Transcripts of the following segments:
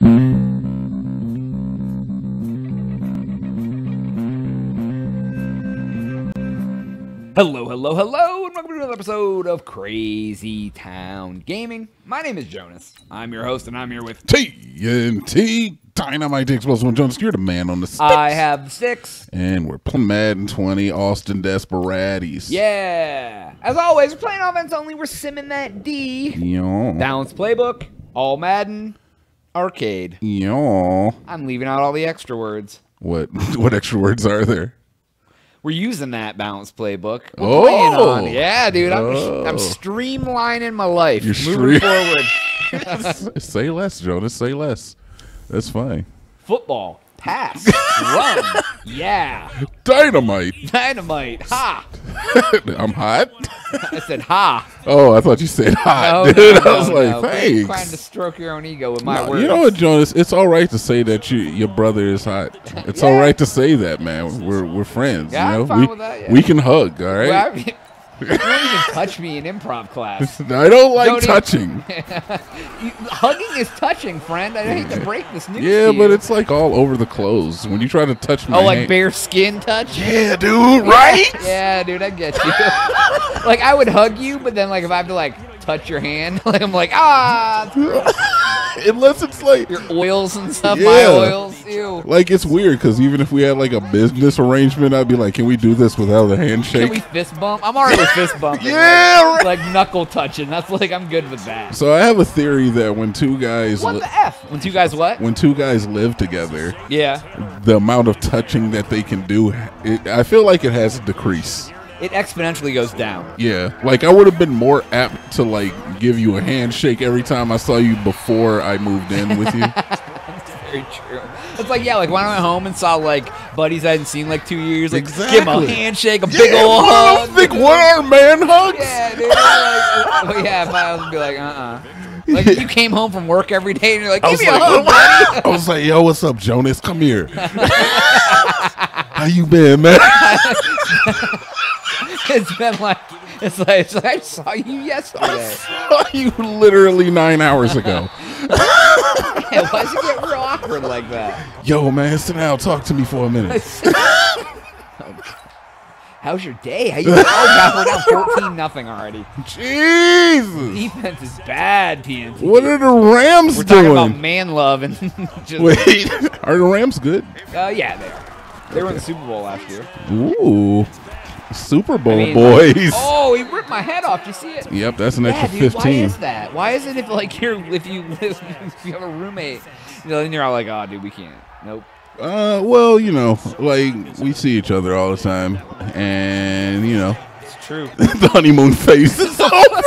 Hello, hello, hello, and welcome to another episode of Crazy Town Gaming. My name is Jonas. I'm your host, and I'm here with. TNT Dinomight Explosive One Jones. You're the man on the sticks. I have six. and we're playing Madden 20 Austin Desperados. Yeah. As always, we're playing offense only. We're simming that D. Yeah. Balanced playbook, all Madden, arcade. Yeah. I'm leaving out all the extra words. What what extra words are there? We're using that balanced playbook. We're Oh. playing on. Yeah, dude. I'm, Oh. I'm streamlining my life. You're moving forward. say less, Jonas. Say less. That's fine. Football. Pass. Run. Yeah. Dynamite. Dynamite. Ha. I'm hot. I said ha. Oh, I thought you said hot, No, dude. no, I was no, like, no. Thanks. Trying to stroke your own ego with my No, words. you know what, Jonas? It's all right to say that you, your brother is hot. It's all Yeah. right to say that, man. We're we're friends. Yeah, you I'm know, fine we with that, yeah. we can hug. All right. Well, I mean, you don't even touch me in improv class. I don't like Don't even- touching. You- hugging is touching, friend. I hate to break this news. yeah, but it's like all over the clothes. When you try to touch me. oh, like hand- bare skin touch. Yeah, dude. Right? Yeah, dude, I get you. like I would hug you, but then like if I have to like touch your hand, like I'm like ah, Unless it's like your oils and stuff, Yeah. my oils, ew. like it's weird because even if we had like a business arrangement, I'd be like, "Can we do this without a Can handshake?" we fist bump? I'm already fist bumping. Yeah, like, right. like knuckle touching. That's like I'm good with that. so I have a theory that when two guys What the f? When two guys what? when two guys live together, Yeah. the amount of touching that they can do, it, I feel like it has decreased. It exponentially goes down. Yeah, like I would have been more apt to like give you a handshake every time I saw you before I moved in with you. Very true. It's like yeah, like when I went home and saw like buddies I hadn't seen like two years, like give them a handshake, a big old hug. big one arm man hugs. Yeah, dude. Like, yeah, if I was be like, uh, uh Like you came home from work every day and you're like, give me a hug, buddy. I was like, yo, what's up, Jonas? Come here. How you been, man? It's been like, it's like, it's like I saw you yesterday. I saw you literally nine hours ago. Why does it get real awkward like that? Yo, man, sit down, talk to me for a minute. How's your day? How you? Oh god, we're down fourteen nothing already. Jesus. Defense is bad, TNT. What are the Rams We're talking doing? about man love and just, Wait, are the Rams good? uh, yeah, they are. They were in the Super Bowl last year. Ooh, Super Bowl I mean, boys. like- oh, he ripped my head off. Did you see it? Yep, that's an Yeah, extra dude, why is that? Why is it if like you're if you live if you have a roommate, you know, then you're all like, oh, dude, we can't. Nope. Uh, well, you know, like we see each other all the time, and you know, It's true. the honeymoon phase is over.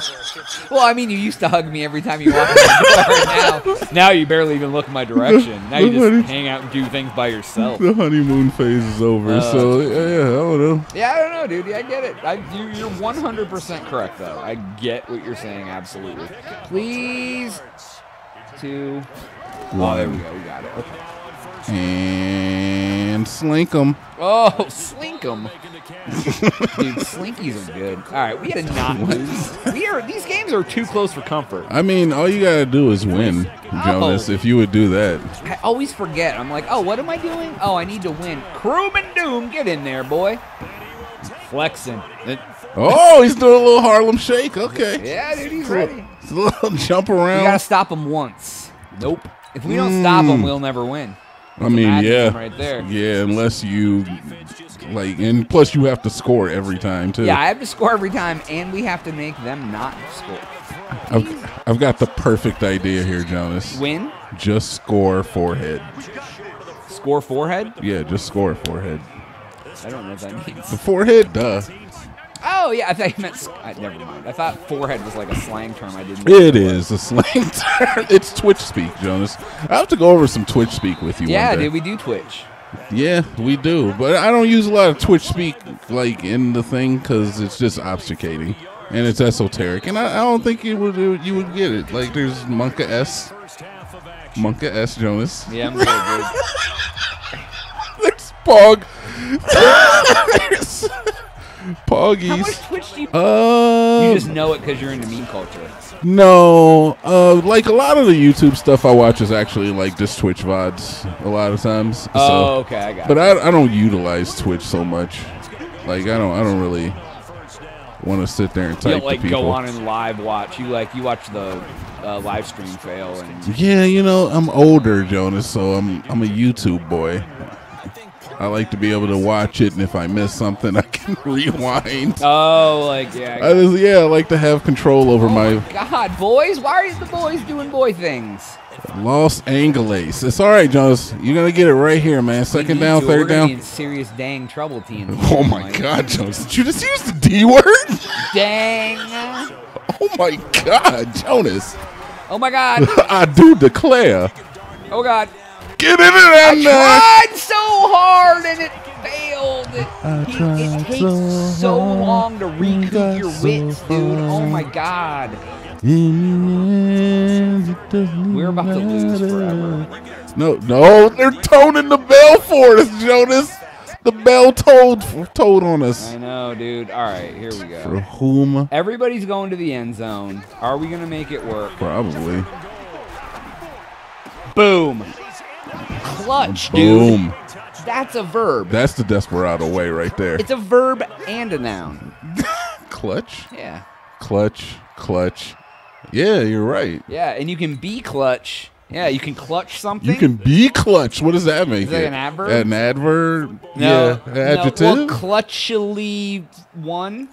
well, I mean, you used to hug me every time you walked in the door. Now, now you barely even look in my direction. Now you just hang out and do things by yourself. the honeymoon phase is over. Uh, so yeah, I don't know. Yeah, I don't know, dude. Yeah, I get it. I, you, you're 100% correct, though. I get what you're saying, absolutely. Please, two. Oh, there we go. We got it. Okay. And slink them. Oh, slink 'em. Dude, slinkies are good. All right, we had to not lose. We are these games are too close for comfort. I mean, all you gotta do is win, Jonas. Oh. If you would do that, I always forget. I'm like, oh, what am I doing? Oh, I need to win. Krubin Doom, get in there, boy. Flexing. It- oh, he's doing a little Harlem Shake. Okay, yeah, dude, he's ready. It's a little jump We around. gotta stop him once. Nope. If we don't stop him, hmm. we'll never win. I mean, yeah, right there. yeah. Unless you like, and plus you have to score every time too. Yeah, I have to score every time, and we have to make them not score. I've, I've got the perfect idea here, Jonas. Win, Just score forehead. score forehead. Yeah, just score forehead. I don't know what that means. The forehead, duh. Oh yeah, I thought you meant. I, never mind. I thought forehead was like a slang term. I didn't. It is a slang term. It's Twitch speak, Jonas. I have to go over some Twitch speak with you. Yeah, dude, we do Twitch. Yeah, we do, but I don't use a lot of Twitch speak like in the thing because it's just obfuscating and it's esoteric, and I, I don't think you would you would get it. Like there's monkaS, Monka S Jonas. Yeah, I'm good, dude. There's Pog. there's How much Twitch do you? Uh, You just know it because you're into meme culture. No, uh, like a lot of the YouTube stuff I watch is actually like just Twitch vods a lot of times. Oh, okay, I got but it. I, I don't utilize Twitch so much. Like I don't I don't really want to sit there and You type don't like to people. go on and live watch. You like you watch the uh, live stream fail and Yeah, you know I'm older, Jonas, so I'm I'm a YouTube boy. I like to be able to watch it, and if I miss something, I can rewind. oh, like yeah. I just, yeah, I like to have control over oh my God, boys, why are the boys doing boy things? Los Angeles. It's all right, Jonas. You're gonna get it right here, man. Second down, third be down. in serious dang trouble, team. Oh my Like, God, Jonas! Did you just use the D word? Dang. Oh my God, Jonas! Oh my God. I do declare. Oh God. Get in it, I and uh, tried so hard and it failed. It, I he- tried it takes so so long to recoup got your so wits, dude. Oh my God. in end, We're about to lose forever. No, no, they're toning the bell for us, Jonas. The bell tolled told on us. I know, dude. All right, here we go. For go. whom? Everybody's going to the end zone. Are we gonna make it work? Probably. Boom. Clutch, dude. Boom. That's a verb. That's the desperado way right there. It's a verb and a noun. Clutch, Yeah. clutch, clutch. Yeah, you're right. Yeah, and you can be clutch. Yeah, you can clutch something. You can be clutch. What does that make Is that it? an adverb? An adverb? no, yeah. no, Adjective? well, clutchily one.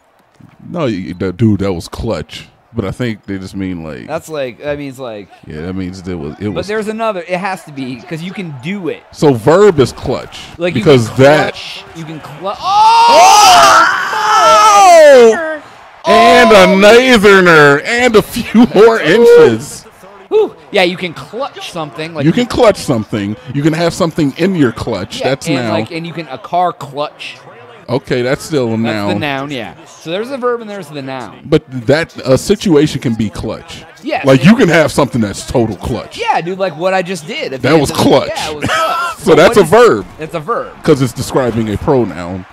no, you, that, dude, that was clutch. But I think they just mean like. That's like that means like. yeah, that means it was. It But was. there's another. It has to be because you can do it. So verb is clutch. Like because you can that. clutch, you can clutch. Oh! oh! And a Oh! natherner and a few more inches. Whew. Yeah, you can clutch something. Like You can clutch something. You can have something in your clutch. Yeah, that's and now. like, and you can a car clutch. Okay, that's still a That's noun. the noun. Yeah. So there's the verb and there's the noun. But that a situation can be clutch. Yeah, Like it- you can have something that's total clutch. Yeah, dude, like what I just did. at That was clutch. Yeah, it was clutch. So that's what a verb It's a verb. because it's describing a pronoun.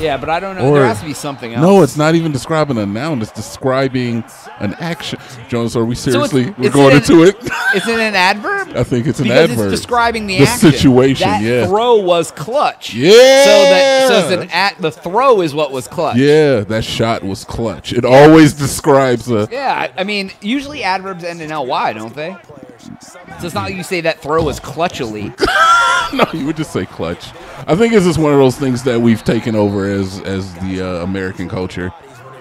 Yeah, but I don't know. Or- there has to be something else. No, it's not even describing a noun. It's describing an action. Jones, are we So seriously? We're is going into it. Is it an adverb? I think it's an because adverb. it's describing the, The action. situation, That yeah. throw was clutch. Yeah. So that so it's an at the throw is what was clutch. yeah, that shot was clutch. It always describes a. Yeah, I I mean, usually adverbs end in ly, don't they? So it's not like you say that throw was clutchily. No, you would just say clutch. I think it's just one of those things that we've taken over as as the uh, American culture.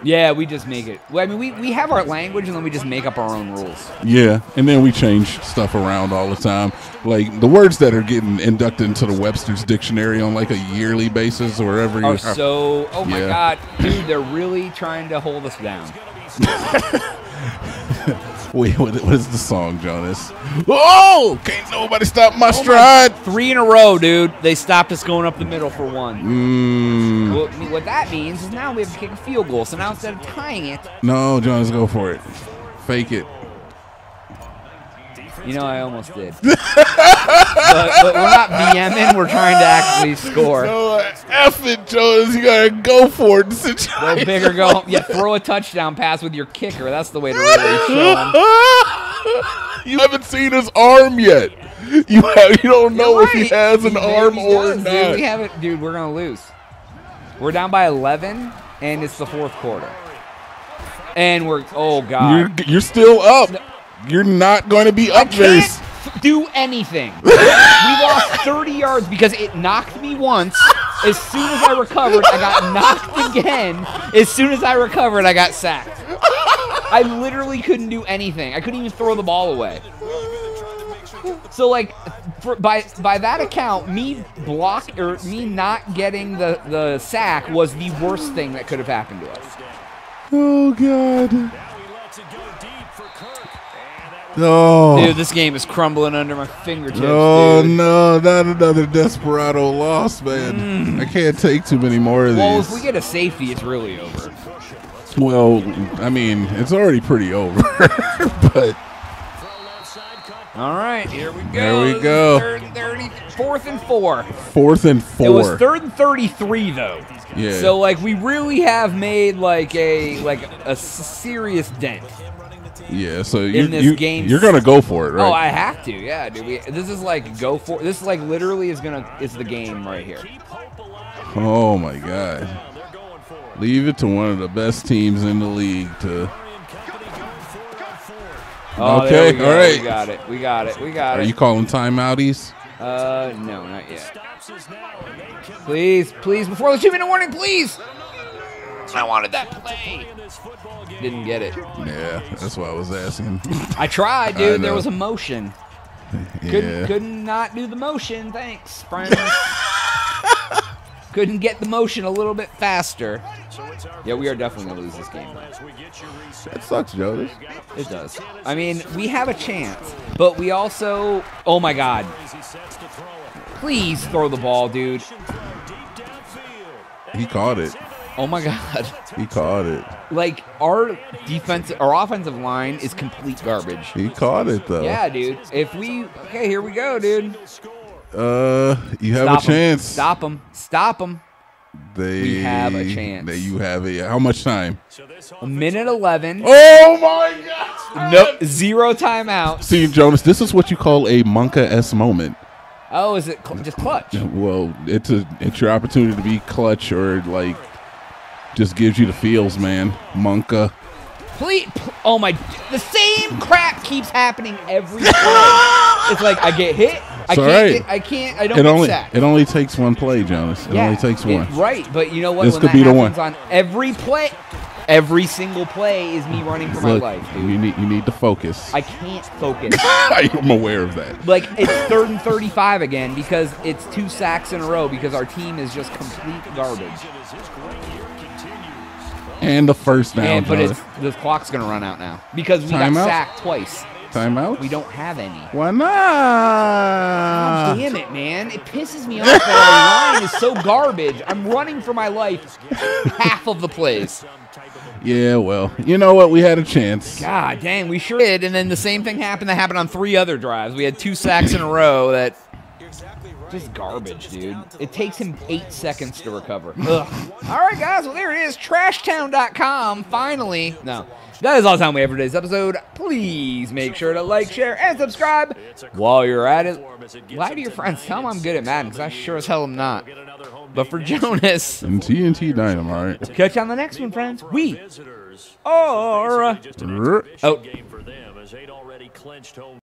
Yeah, we just make it. Well, I mean, we, we have our language and then we just make up our own rules. Yeah, and then we change stuff around all the time. Like the words that are getting inducted into the Webster's dictionary on like a yearly basis or wherever you Are so. Oh my God, dude, they're really trying to hold us down. Wait, what, is the song, Jonas? Oh, can't nobody stop Oh my stride. Three in a row, dude. They stopped us going up the middle for one. Mm, what that means is now we have to kick a field goal. So now instead of tying it, no, Jonas, go for it. Fake it. You know, I almost did. but, but we're not BMing. We're trying to actually score. No, F it, Jonas. You gotta go for it. Go big or go home. Yeah, throw a touchdown pass with your kicker. That's the way to really show 'em. you haven't seen his arm yet. You have, you don't know You're if he has an He arm or does, not. Dude, we haven't, dude. We're gonna lose. We're down by 11, and it's the fourth quarter. And we're oh god, You're you're still up. You're not going to be up very. can't s- f- do anything. we lost 30 yards because it knocked me once. As soon as I recovered, I got knocked again. As soon as I recovered, I got sacked. I literally couldn't do anything. I couldn't even throw the ball away. So like, for, by by that account, me block or me not getting the the sack was the worst thing that could have happened to us. Oh God. Oh. Dude, this game is crumbling under my fingertips. Oh dude. no, not another desperado loss, man. I can't take too many more of Mm. Well, these. if we get a safety, it's really over. well, I mean, it's already pretty over. but All right, here we go. There we go. Third and 30, fourth and four. fourth and four. It was third and 33 though. Yeah. So like we really have made like a like a serious dent. Yeah, so you, this you, game- you're gonna go for it, right? Oh, I have to. Yeah, dude. We, this is like go for. This is like literally is gonna is the game right here. Oh my god. Leave it to one of the best teams in the league to. Oh, Okay, there we go. all right. We got it. We got it. We got Are it. Are you calling timeouties? Uh, no, not yet. Please, please, before the two-minute warning, please. I wanted that play. Didn't get it. Yeah, that's why I was asking. I tried, I dude. There was a motion. Couldn't, yeah. couldn't not do the motion. Thanks, friends. couldn't get the motion a little bit faster. Yeah, we are definitely gonna lose this game. That sucks, Jonas. It does. I mean, we have a chance, but we also. Oh my God! Please throw the ball, dude. He caught it. Oh my God! He caught it. Like our defense, our offensive line is complete garbage. He caught it though. Yeah, dude. If we okay, here we go, dude. Uh, you have Stop a 'em. chance. Stop them. Stop them. They We have a chance. That you have a how much time? A minute eleven. Oh my god! No, zero timeout. See, Jonas, this is what you call a monkaS moment. Oh, is it cl- just clutch? Well, it's a it's your opportunity to be clutch or like just gives you the feels, man. Monka. Please, oh my! The same crap keeps happening every time. it's like I get hit. I can't. right. Get, I can't. I don't It get only sacked. it only takes one play, Jonas. It yeah, only takes one. right, but you know what? This when could be the one. on every play, every single play is me running for my Look, life, you need you need to focus. I can't focus. I'm aware of that. like it's third and thirty-five again because it's two sacks in a row because our team is just complete garbage. And the first down. and but it's the clock's gonna run out now because we Timeout? got sacked twice. timeout. We don't have any. Why God not? damn it, man! It pisses me off that our line is so garbage. I'm running for my life half of the plays. Yeah, well, you know what? We had a chance. God dang, we sure did. And then the same thing happened that happened on three other drives. We had two sacks in a row that just garbage, dude. It takes him eight seconds to recover. All right, guys. Well, there it is. Trashtown.com. Finally. No. That is all the time we have for today's episode. Please make sure to like, share, and subscribe. While you're at it, lie to your friends. Tell them I'm good at Madden, because I sure as hell am not. But for Jonas, And TNT Dinomight. catch you on the next one, friends. We are. Oh.